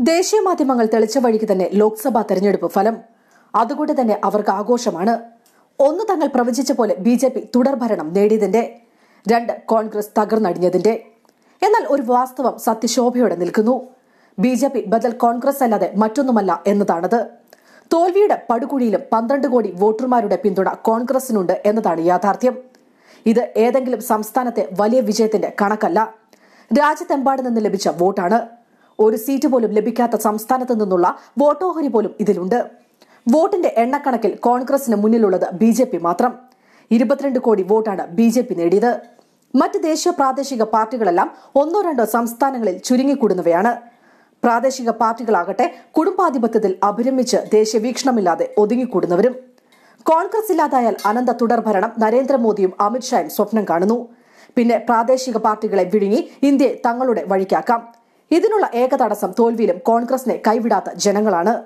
ദേശീയ മാധ്യമങ്ങൾ തെളിച്ച വഴിക്ക് തന്നെ ലോക്സഭാ തെരഞ്ഞെടുപ്പ് ഫലം. അതുകൊണ്ട് തന്നെ അവർക്ക് ആഘോഷമാണ്. ഒന്ന് തങ്ങൾ പ്രവചിച്ച പോലെ ബി ജെ പി തുടർഭരണം നേടിയതിന്റെ രണ്ട് കോൺഗ്രസ് തകർന്നടിഞ്ഞതിന്റെ. എന്നാൽ ഒരു വാസ്തവം സത്യശോഭയോടെ നിൽക്കുന്നു. ബി ജെ പി ബദൽ കോൺഗ്രസ് അല്ലാതെ മറ്റൊന്നുമല്ല എന്നതാണത്. തോൽവിയുടെ പടുകുഴിയിലും പന്ത്രണ്ട് കോടി വോട്ടർമാരുടെ പിന്തുണ കോൺഗ്രസിനുണ്ട് എന്നതാണ് യാഥാർത്ഥ്യം. ഇത് ഏതെങ്കിലും സംസ്ഥാനത്തെ വലിയ വിജയത്തിന്റെ കണക്കല്ല. രാജ്യത്തെമ്പാട് നിന്ന് ലഭിച്ച വോട്ടാണ്. ഒരു സീറ്റ് പോലും ലഭിക്കാത്ത സംസ്ഥാനത്ത് നിന്നുള്ള വോട്ടോഹരി പോലും ഇതിലുണ്ട്. വോട്ടിന്റെ എണ്ണക്കണക്കിൽ കോൺഗ്രസിന് മുന്നിലുള്ളത് ബി ജെ പി മാത്രം. ഇരുപത്തിരണ്ട് കോടി വോട്ടാണ് ബി ജെ പി നേടിയത്. മറ്റ് ദേശീയ പ്രാദേശിക പാർട്ടികളെല്ലാം ഒന്നോ രണ്ടോ സംസ്ഥാനങ്ങളിൽ ചുരുങ്ങിക്കൂടുന്നവയാണ്. പ്രാദേശിക പാർട്ടികളാകട്ടെ കുടുംബാധിപത്യത്തിൽ അഭിരമിച്ച് ദേശീയ വീക്ഷണമില്ലാതെ ഒതുങ്ങിക്കൂടുന്നവരും. കോൺഗ്രസ് ഇല്ലാതായാൽ അനന്ത തുടർഭരണം നരേന്ദ്രമോദിയും അമിത്ഷായും സ്വപ്നം കാണുന്നു. പിന്നെ പ്രാദേശിക പാർട്ടികളെ വിഴുങ്ങി ഇന്ത്യയെ തങ്ങളുടെ വഴിക്കാക്കാം. ഇതിനുള്ള ഏക തടസ്സം തോൽവിയിലും കോൺഗ്രസിനെ കൈവിടാത്ത ജനങ്ങളാണ്.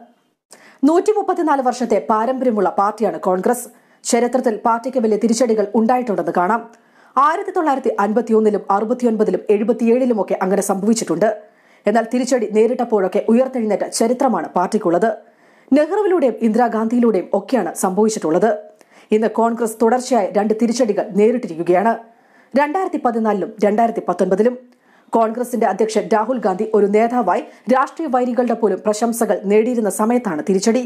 നൂറ്റി മുപ്പത്തിനാല് വർഷത്തെ പാരമ്പര്യമുള്ള പാർട്ടിയാണ് കോൺഗ്രസ്. ചരിത്രത്തിൽ പാർട്ടിക്ക് വലിയ തിരിച്ചടികൾ ഉണ്ടായിട്ടുണ്ടെന്ന് കാണാം. ആയിരത്തി തൊള്ളായിരത്തി അൻപത്തിയൊന്നിലും അറുപത്തിയൊൻപതിലും എഴുപത്തിയേഴിലുമൊക്കെ അങ്ങനെ സംഭവിച്ചിട്ടുണ്ട്. എന്നാൽ തിരിച്ചടി നേരിട്ടപ്പോഴൊക്കെ ഉയർത്തെഴുന്നേറ്റ ചരിത്രമാണ് പാർട്ടിക്കുള്ളത്. നെഹ്റുവിലൂടെയും ഇന്ദിരാഗാന്ധിയിലൂടെയും ഒക്കെയാണ് സംഭവിച്ചിട്ടുള്ളത്. ഇന്ന് കോൺഗ്രസ് തുടർച്ചയായ രണ്ട് തിരിച്ചടികൾ നേരിട്ടിരിക്കുകയാണ്. രണ്ടായിരത്തി പതിനാലിലും രണ്ടായിരത്തി പത്തൊൻപതിലും കോൺഗ്രസിന്റെ അധ്യക്ഷൻ രാഹുൽ ഗാന്ധി ഒരു നേതാവായി രാഷ്ട്രീയ വൈരികളുടെ പോലും പ്രശംസകൾ നേടിയിരുന്ന സമയത്താണ് തിരിച്ചടി.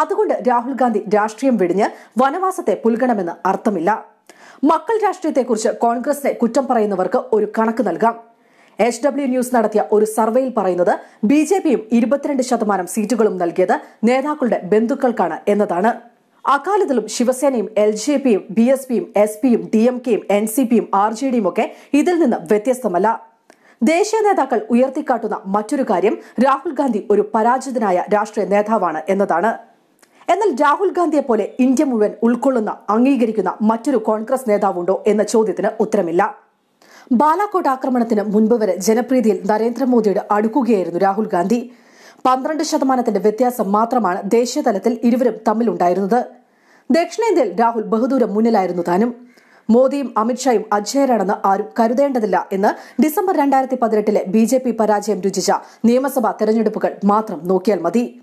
അതുകൊണ്ട് രാഹുൽ ഗാന്ധി രാഷ്ട്രീയം വെടിഞ്ഞ് വനവാസത്തെ പുൽകണമെന്ന് അർത്ഥമില്ല. മക്കൾ രാഷ്ട്രീയത്തെക്കുറിച്ച് കോൺഗ്രസിനെ കുറ്റം പറയുന്നവർക്ക് ഒരു കണക്ക് നൽകാം. എച്ച് ഡബ്ല്യു ന്യൂസ് നടത്തിയ ഒരു സർവേയിൽ പറയുന്നത് ബി ജെ പിയും ഇരുപത്തിരണ്ട് ശതമാനം സീറ്റുകളും നൽകിയത് നേതാക്കളുടെ ബന്ധുക്കൾക്കാണ് എന്നതാണ്. അകാലിദളും ശിവസേനയും എൽ ജെ പിയും ബി എസ് പിയും എസ് പിയും ഡി എം കെയും എൻ സി പിയും ആർ ജെ ഡിയും ഒക്കെ ഇതിൽ നിന്ന് വ്യത്യസ്തമല്ല. ദേശീയ നേതാക്കൾ ഉയർത്തിക്കാട്ടുന്ന മറ്റൊരു കാര്യം രാഹുൽ ഗാന്ധി ഒരു പരാജിതനായ രാഷ്ട്രീയ നേതാവാണ് എന്നതാണ്. എന്നാൽ രാഹുൽ ഗാന്ധിയെ പോലെ ഇന്ത്യ മുഴുവൻ ഉൾക്കൊള്ളുന്ന അംഗീകരിക്കുന്ന മറ്റൊരു കോൺഗ്രസ് നേതാവുണ്ടോ എന്ന ചോദ്യത്തിന് ഉത്തരമില്ല. ബാലാക്കോട്ട് ആക്രമണത്തിന് മുൻപ് വരെ ജനപ്രീതിയിൽ നരേന്ദ്രമോദിയുടെ അടുക്കുകയായിരുന്നു രാഹുൽ ഗാന്ധി. പന്ത്രണ്ട് ശതമാനത്തിന്റെ വ്യത്യാസം മാത്രമാണ് ദേശീയതലത്തിൽ ഇരുവരും തമ്മിലുണ്ടായിരുന്നത്. ദക്ഷിണേന്ത്യയിൽ രാഹുൽ ബഹുദൂരം മുന്നിലായിരുന്നു താനും. മോദിയും അമിത്ഷായും അജയരാണെന്ന് ആരും കരുതേണ്ടതില്ല എന്ന് ഡിസംബർ രണ്ടായിരത്തി പതിനെട്ടിലെ ബി ജെ പി പരാജയം രുചിച്ച നിയമസഭാ തെരഞ്ഞെടുപ്പുകൾ മാത്രം നോക്കിയാൽ മതി.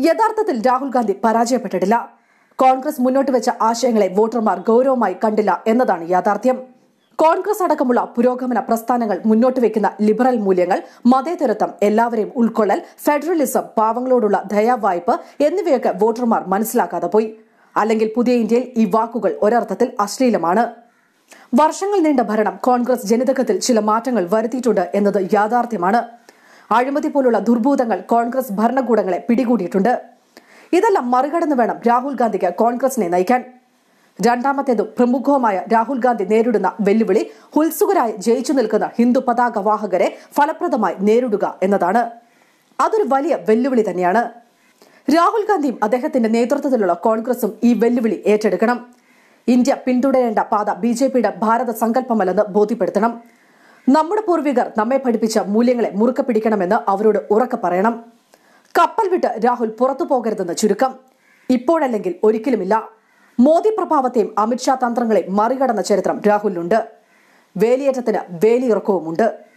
യഥാർത്ഥത്തിൽ രാഹുൽ ഗാന്ധി പരാജയപ്പെട്ടിട്ടില്ല. കോൺഗ്രസ് മുന്നോട്ട് വെച്ച ആശയങ്ങളെ വോട്ടർമാർ ഗൌരവമായി കണ്ടില്ല എന്നതാണ് യാഥാർത്ഥ്യം. കോൺഗ്രസ് അടക്കമുള്ള പുരോഗമന പ്രസ്ഥാനങ്ങൾ മുന്നോട്ട് വയ്ക്കുന്ന ലിബറൽ മൂല്യങ്ങൾ മതേതരത്വം എല്ലാവരെയും ഉൾക്കൊള്ളൽ ഫെഡറലിസം പാവങ്ങളോടുള്ള ദയാവായ്പ് എന്നിവയൊക്കെ വോട്ടർമാർ മനസ്സിലാക്കാതെ പോയി. അല്ലെങ്കിൽ പുതിയ ഇന്ത്യയിൽ ഈ വാക്കുകൾ ഒരർത്ഥത്തിൽ അശ്ലീലമാണ്. വർഷങ്ങൾ നീണ്ട ഭരണം കോൺഗ്രസ് ജനിതകത്തിൽ ചില മാറ്റങ്ങൾ വരുത്തിയിട്ടുണ്ട് എന്നത് യാഥാർത്ഥ്യമാണ്. അഴിമതി പോലുള്ള ദുർഭൂതങ്ങൾ കോൺഗ്രസ് ഭരണകൂടങ്ങളെ പിടികൂടിയിട്ടുണ്ട്. ഇതെല്ലാം മറികടന്ന് വേണം രാഹുൽ ഗാന്ധിക്ക് കോൺഗ്രസിനെ നയിക്കാൻ. രണ്ടാമത്തേതും പ്രമുഖവുമായ രാഹുൽ ഗാന്ധി നേരിടുന്ന വെല്ലുവിളി ഉത്സുകരായി ജയിച്ചു നിൽക്കുന്ന ഹിന്ദു പതാക വാഹകരെ ഫലപ്രദമായി നേരിടുക എന്നതാണ്. അതൊരു വലിയ വെല്ലുവിളി തന്നെയാണ്. രാഹുൽ ഗാന്ധിയും അദ്ദേഹത്തിന്റെ നേതൃത്വത്തിലുള്ള കോൺഗ്രസും ഈ വെല്ലുവിളി ഏറ്റെടുക്കണം. ഇന്ത്യ പിന്തുടരേണ്ട പാത ബി ജെ പിയുടെ ഭാരത സങ്കല്പമല്ലെന്ന് ബോധ്യപ്പെടുത്തണം. നമ്മുടെ പൂർവികർ നമ്മെ പഠിപ്പിച്ച മൂല്യങ്ങളെ മുറുക്കെ പിടിക്കണമെന്ന് അവരോട് ഉറക്കെ പറയണം. കപ്പൽ വിട്ട് രാഹുൽ പുറത്തു പോകരുതെന്ന് ചുരുക്കം. ഇപ്പോഴല്ലെങ്കിൽ ഒരിക്കലുമില്ല. മോദി പ്രഭാവത്തെയും അമിത്ഷാ തന്ത്രങ്ങളെയും മറികടന്ന ചരിത്രം രാഹുലിനുണ്ട്. വേലിയേറ്റത്തിന് വേലിയിറക്കവുമുണ്ട്.